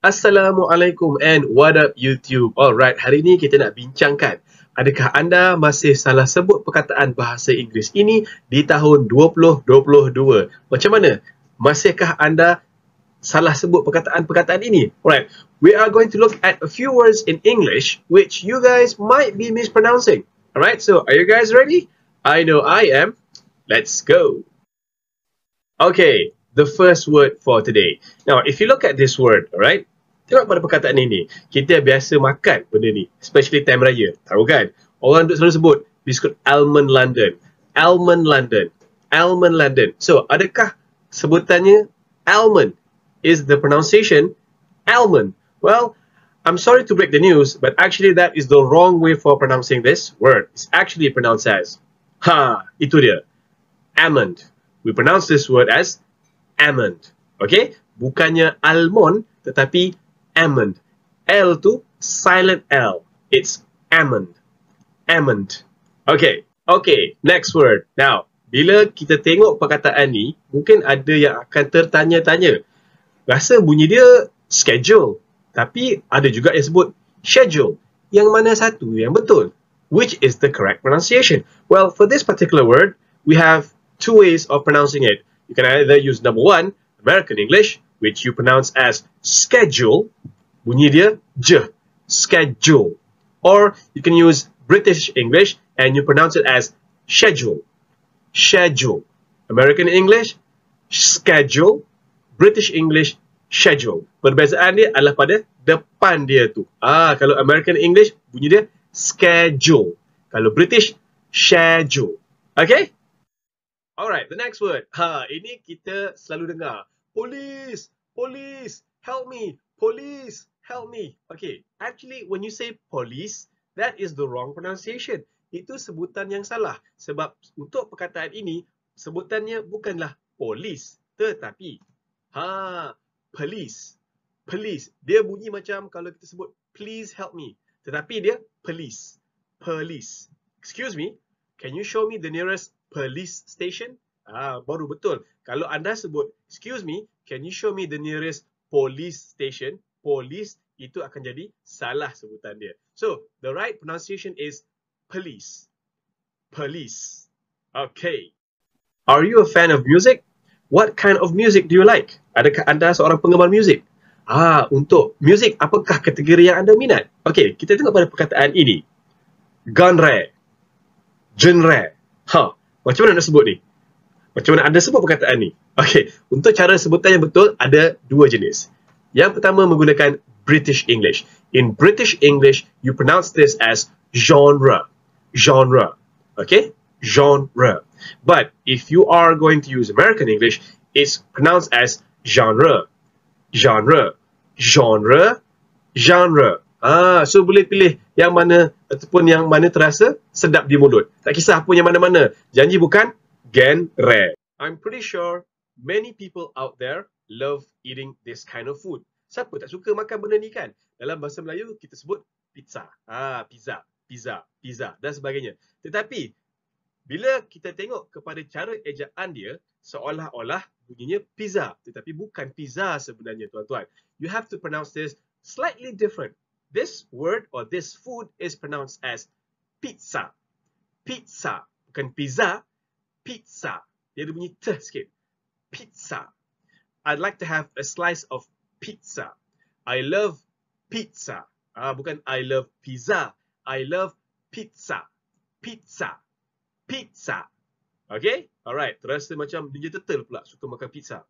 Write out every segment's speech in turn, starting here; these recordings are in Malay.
Assalamualaikum and what up YouTube? Alright, hari ini kita nak bincangkan adakah anda masih salah sebut perkataan bahasa Inggeris ini di tahun 2022? Macam mana? Masihkah anda salah sebut perkataan-perkataan ini? Alright, we are going to look at a few words in English which you guys might be mispronouncing. Alright, so are you guys ready? I know I am. Let's go. Okay, the first word for today. Now, if you look at this word, alright, Tengok pada perkataan ini. Kita biasa makan benda ni. Especially time raya. Tahu kan? Orang duk selalu sebut biskut Almond London. Almond London. Almond London. So, adakah sebutannya almond? Is the pronunciation almond? Well, I'm sorry to break the news, but actually that is the wrong way for pronouncing this word. It's actually pronounced as ha, itu dia. Almond. We pronounce this word as almond. Okay? Bukannya almond, tetapi almond. L tu silent L. It's almond. Almond. Okay. Okay. Next word. Now, bila kita tengok perkataan ni, mungkin ada yang akan tertanya-tanya. Rasa bunyi dia schedule. Tapi ada juga yang sebut schedule. Yang mana satu yang betul? Which is the correct pronunciation? Well, for this particular word, we have two ways of pronouncing it. You can either use number one, American English, which you pronounce as schedule, bunyi dia j, schedule. Or you can use British English and you pronounce it as schedule, schedule. American English, schedule. British English, schedule. Perbezaan dia adalah pada depan dia tu. Ah, kalau American English, bunyi dia schedule. Kalau British, schedule. Okay? Alright, the next word. Ha, ini kita selalu dengar. Police, police, help me, police, help me. Okay, actually when you say police, that is the wrong pronunciation. Itu sebutan yang salah. Sebab untuk perkataan ini, sebutannya bukanlah police, tetapi ha, police. Police. Dia bunyi macam kalau kita sebut please help me. Tetapi dia police. Police. Excuse me, can you show me the nearest police station? Ah, baru betul. Kalau anda sebut, excuse me, can you show me the nearest police station? Police itu akan jadi salah sebutan dia. So, the right pronunciation is police. Police. Okay. Are you a fan of music? What kind of music do you like? Adakah anda seorang penggemar muzik? Ah, untuk muzik, apakah kategori yang anda minat? Okay, kita tengok pada perkataan ini. Genre. Genre. Ha, macam mana nak sebut ni? Macam mana anda sebut perkataan ni? Okey, untuk cara sebutan yang betul ada dua jenis. Yang pertama menggunakan British English. In British English, you pronounce this as genre. Genre. Okay? Genre. But if you are going to use American English, it's pronounced as genre. Genre. Genre. Genre. Ah, so boleh pilih yang mana ataupun yang mana terasa sedap di mulut. Tak kisah pun yang mana-mana. Janji bukan Gen Rare. I'm pretty sure many people out there love eating this kind of food. Siapa tak suka makan benda ni kan? Dalam bahasa Melayu kita sebut pizza. Ah, pizza, pizza, pizza dan sebagainya. Tetapi bila kita tengok kepada cara ejaan dia seolah-olah bunyinya pizza tetapi bukan pizza sebenarnya tuan-tuan. You have to pronounce this slightly different. This word or this food is pronounced as pizza. Pizza, bukan pizza, pizza. Dia ada bunyi t sikit. Pizza. I'd like to have a slice of pizza. I love pizza. Ah, bukan I love pizza. I love pizza. Pizza. Pizza. Okay? Alright. Terasa macam Ninja Turtle pula suka makan pizza.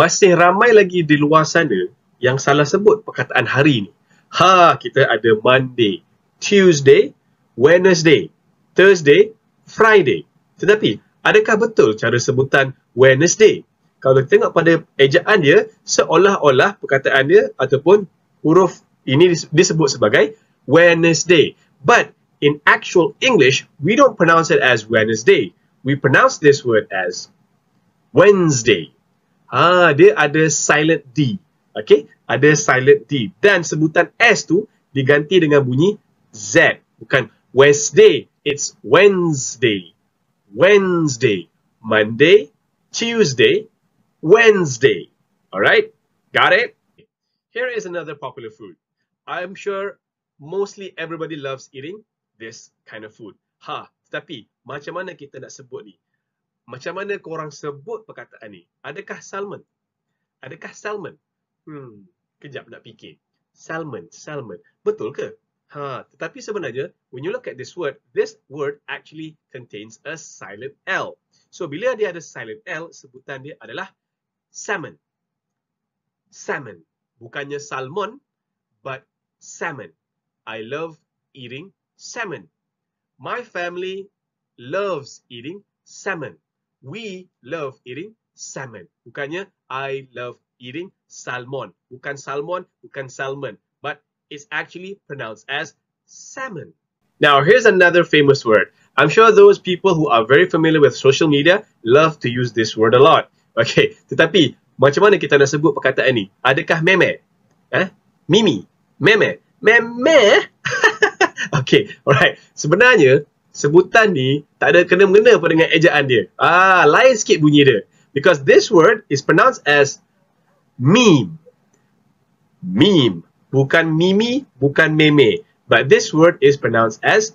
Masih ramai lagi di luar sana yang salah sebut perkataan hari ni. Ha, kita ada Monday, Tuesday, Wednesday, Thursday, Friday. Tetapi, adakah betul cara sebutan Wednesday? Kalau kita tengok pada ejaan dia, seolah-olah perkataan dia ataupun huruf ini disebut sebagai Wednesday. But in actual English, we don't pronounce it as Wednesday. We pronounce this word as Wednesday. Ah, dia ada silent D. Okay, ada silent D. Dan sebutan S tu diganti dengan bunyi Z. Bukan Wednesday, it's Wednesday. Wednesday, Monday, Tuesday, Wednesday. All right? Got it? Here is another popular food. I'm sure mostly everybody loves eating this kind of food. Ha, tetapi macam mana kita nak sebut ni? Macam mana korang sebut perkataan ni? Adakah salmon? Adakah salmon? Hmm, kejap nak fikir. Salmon, salmon. Betul ke? Ha, tetapi sebenarnya when you look at this word, this word actually contains a silent L. So bila dia ada silent L, sebutan dia adalah salmon. Salmon. Bukannya salmon, but salmon. I love eating salmon. My family loves eating salmon. We love eating salmon. Bukannya I love eating salmon. Bukan salmon, bukan salmon. It's actually pronounced as salmon. Now, here's another famous word. I'm sure those people who are very familiar with social media love to use this word a lot. Okay, tetapi macam mana kita nak sebut perkataan ni? Adakah meme? Eh? Mimi? Meme? Meme? okay, alright. Sebenarnya, sebutan ni tak ada kena-mengena pun dengan ejaan dia. Ah, lain sikit bunyi dia. Because this word is pronounced as meme. Meme. Bukan mimi, bukan meme. But this word is pronounced as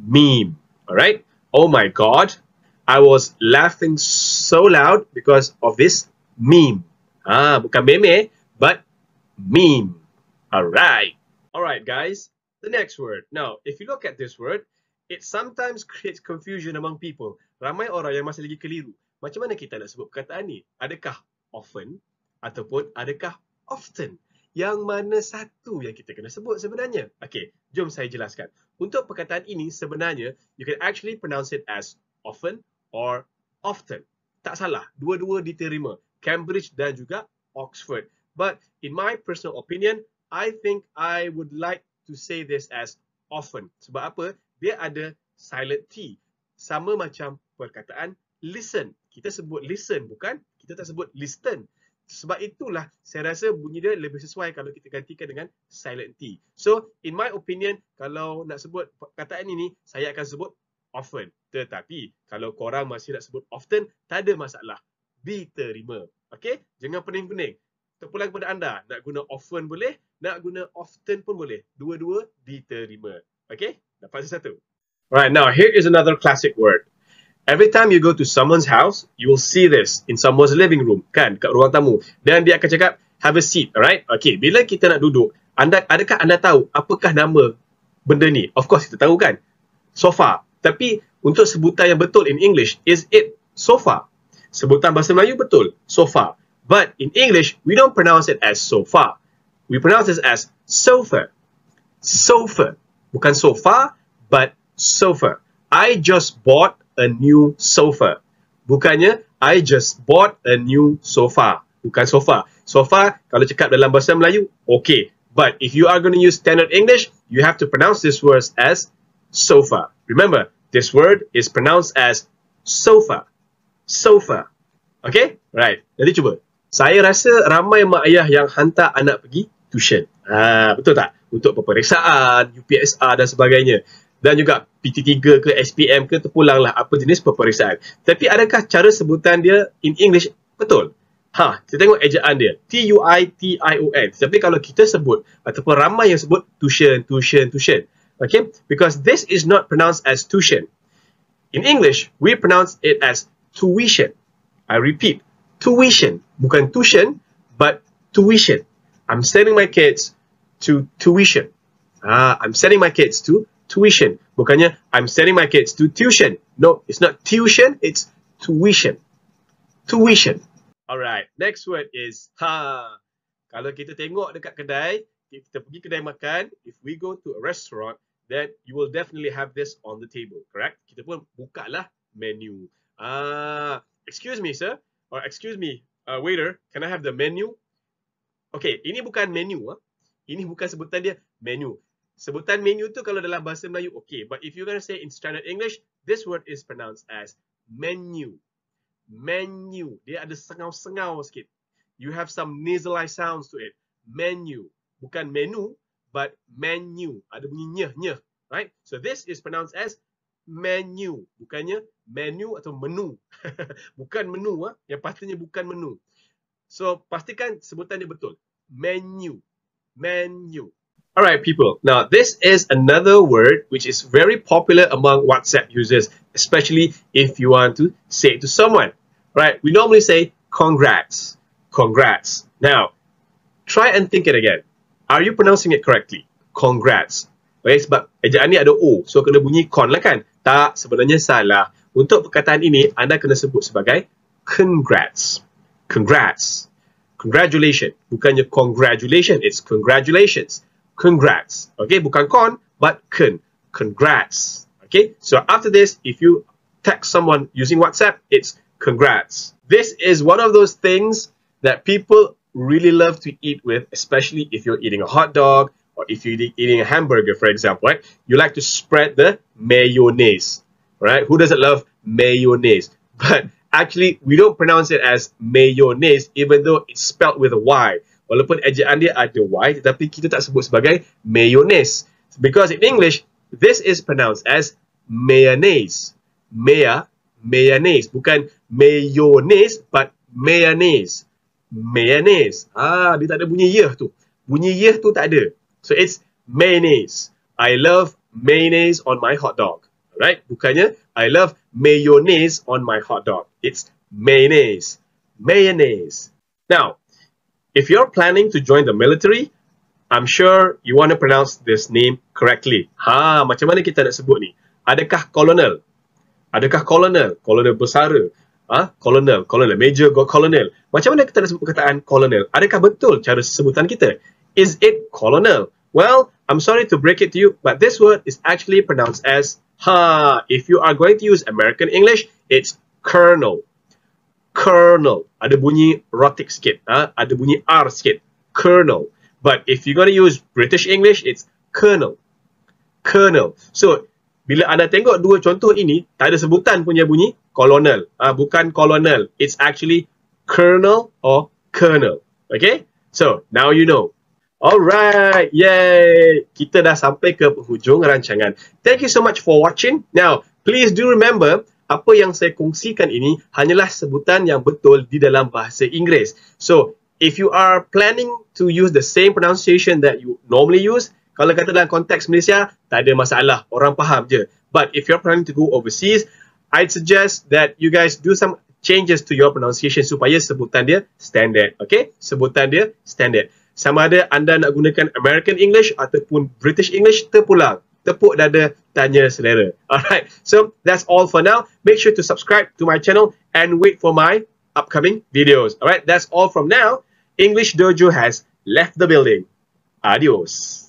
meme. Alright? Oh my god. I was laughing so loud because of this meme. Ah, bukan meme, but meme. Alright. Alright, guys. The next word. Now, if you look at this word, it sometimes creates confusion among people. Ramai orang yang masih lagi keliru. Macam mana kita nak sebut perkataan ni? Adakah often ataupun adakah often? Yang mana satu yang kita kena sebut sebenarnya? Okay, jom saya jelaskan. Untuk perkataan ini sebenarnya, you can actually pronounce it as often or often. Tak salah, dua-dua diterima. Cambridge dan juga Oxford. But in my personal opinion, I think I would like to say this as often. Sebab apa? Dia ada silent T. Sama macam perkataan listen. Kita sebut listen bukan? Kita tak sebut listen. Sebab itulah saya rasa bunyi dia lebih sesuai kalau kita gantikan dengan silent T. So, in my opinion, kalau nak sebut perkataan ini, saya akan sebut often. Tetapi, kalau korang masih nak sebut often, tak ada masalah. Diterima. Okay? Jangan pening-pening. Terpulang kepada anda. Nak guna often boleh, nak guna often pun boleh. Dua-dua diterima. Okay? Dapat satu. Right, now here is another classic word. Every time you go to someone's house, you will see this in someone's living room, kan, kat ruang tamu. Dan dia akan cakap, have a seat, alright? Okay, bila kita nak duduk, anda adakah anda tahu apakah nama benda ni? Of course, kita tahu kan? Sofa. Tapi untuk sebutan yang betul in English, is it sofa? Sebutan bahasa Melayu betul, sofa. But in English, we don't pronounce it as sofa. We pronounce it as sofa. Sofa. Bukan sofa, but sofa. I just bought a new sofa. Bukannya I just bought a new sofa. Bukan sofa. Sofa kalau cakap dalam bahasa Melayu, okay. But if you are going to use standard English, you have to pronounce this word as sofa. Remember, this word is pronounced as sofa. Sofa. Okay? Right. Jadi cuba. Saya rasa ramai mak ayah yang hantar anak pergi tuition. Ha, betul tak? Untuk peperiksaan, UPSR dan sebagainya dan juga PT3 ke SPM ke terpulanglah apa jenis peperiksaan. Tapi adakah cara sebutan dia in English betul? Ha, kita tengok ejaan dia. T-U-I-T-I-O-N. Tapi kalau kita sebut ataupun ramai yang sebut tuition, tuition, tuition. Okay? Because this is not pronounced as tuition. In English, we pronounce it as tuition. I repeat, tuition. Bukan tuition, but tuition. I'm sending my kids to tuition. Ah, I'm sending my kids to tuition. Bukannya I'm sending my kids to tuition. No, it's not tuition, it's tuition. Tuition. Alright, next word is ha. Kalau kita tengok dekat kedai, kita pergi kedai makan, if we go to a restaurant, then you will definitely have this on the table, correct? Kita pun buka lah menu. Ah, excuse me sir, or excuse me, uh, waiter, can I have the menu? Okay, ini bukan menu ah. Ini bukan sebutan dia menu sebutan menu tu kalau dalam bahasa Melayu okay. But if you're going to say in standard English this word is pronounced as menu. Menu. Dia ada sengau-sengau sikit. You have some nasalized sounds to it. Menu. Bukan menu but menu. Ada bunyi nyeh nyeh right? So this is pronounced as menu. Bukannya menu atau menu. Bukan menu ah. Yang pastinya bukan menu. So pastikan sebutan dia betul. Menu. Menu. All right, people. Now, this is another word which is very popular among WhatsApp users, especially if you want to say it to someone. Right? We normally say congrats. Congrats. Now, try and think it again. Are you pronouncing it correctly? Congrats. Okay, sebab ejaan ni ada O. So, kena bunyi con lah kan? Tak, sebenarnya salah. Untuk perkataan ini, anda kena sebut sebagai congrats. Congrats. Congratulations. Bukannya congratulations. It's congratulations congrats. Okay, bukan con, but con. Congrats. Okay, so after this, if you text someone using WhatsApp, it's congrats. This is one of those things that people really love to eat with, especially if you're eating a hot dog or if you're eating a hamburger, for example, right? You like to spread the mayonnaise, right? Who doesn't love mayonnaise? But actually, we don't pronounce it as mayonnaise, even though it's spelled with a Y. walaupun ejaan dia ada Y tetapi kita tak sebut sebagai mayonnaise. Because in English this is pronounced as mayonnaise. Maya mayonnaise. Bukan mayonnaise but mayonnaise. Mayonnaise. Ah dia tak ada bunyi yeh tu. Bunyi yeh tu tak ada. So it's mayonnaise. I love mayonnaise on my hot dog. Right bukannya I love mayonnaise on my hot dog. It's mayonnaise. Mayonnaise. Now If you're planning to join the military, I'm sure you want to pronounce this name correctly. Ha, macam mana kita nak sebut ni? Adakah colonel? Adakah colonel? Colonel besar? Ha? Colonel, colonel, major, colonel. Macam mana kita nak sebut perkataan colonel? Adakah betul cara sebutan kita? Is it colonel? Well, I'm sorry to break it to you, but this word is actually pronounced as ha. If you are going to use American English, it's colonel kernel. Ada bunyi rhotic sikit. Ha? Ada bunyi R sikit. Kernel. But if you're going to use British English, it's kernel. Kernel. So, bila anda tengok dua contoh ini, tak ada sebutan punya bunyi colonel. Ha? Bukan colonel. It's actually kernel or kernel. Okay? So, now you know. Alright, yay! Kita dah sampai ke penghujung rancangan. Thank you so much for watching. Now, please do remember, apa yang saya kongsikan ini hanyalah sebutan yang betul di dalam bahasa Inggeris. So, if you are planning to use the same pronunciation that you normally use, kalau kata dalam konteks Malaysia, tak ada masalah. Orang faham je. But if you're planning to go overseas, I'd suggest that you guys do some changes to your pronunciation supaya sebutan dia standard. Okay? Sebutan dia standard. Sama ada anda nak gunakan American English ataupun British English, terpulang tepuk dada tanya selera. Alright, so that's all for now. Make sure to subscribe to my channel and wait for my upcoming videos. Alright, that's all from now. English Dojo has left the building. Adios.